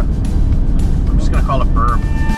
I'm just gonna call it Burb.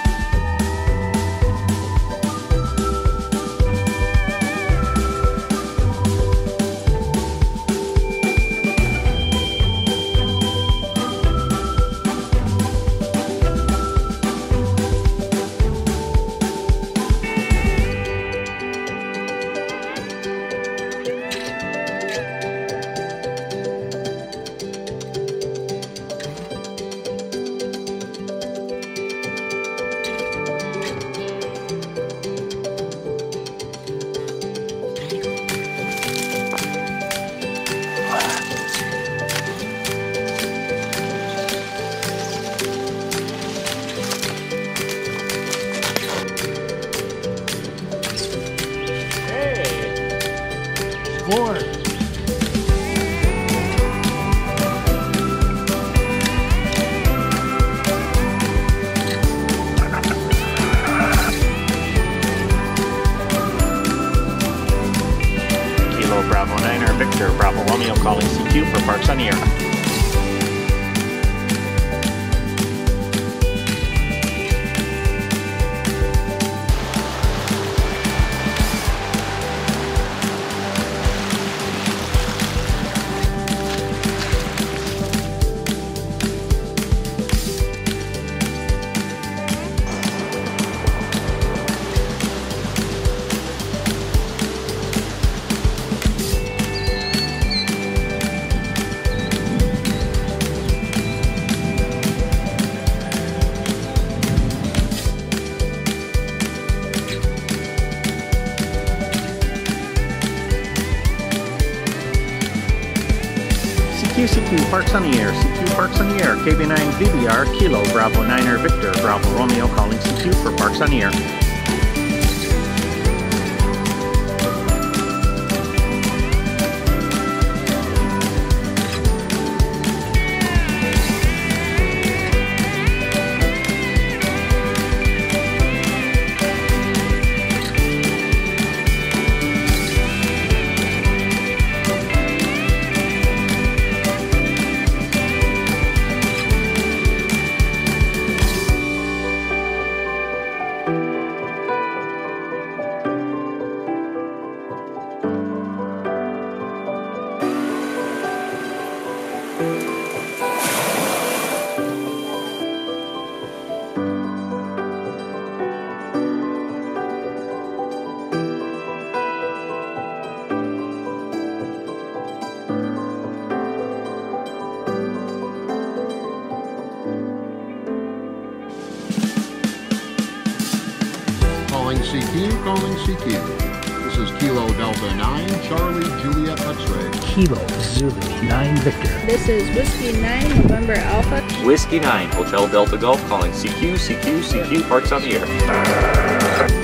Kilo Bravo 9 or Victor Bravo Romeo calling CQ for Parks on the Air. CQ Parks on the Air, CQ Parks on the Air, KB9 VBR Kilo Bravo 9 or Victor Bravo Romeo calling CQ for Parks on the Air. Calling CQ, calling CQ. This is Kilo Delta 9, Charlie Juliet X-ray. Kilo Zulu 9 Victor. This is Whiskey 9 November Alpha. Whiskey 9, Hotel Delta Golf calling CQ, CQ, CQ, Parks on the Air.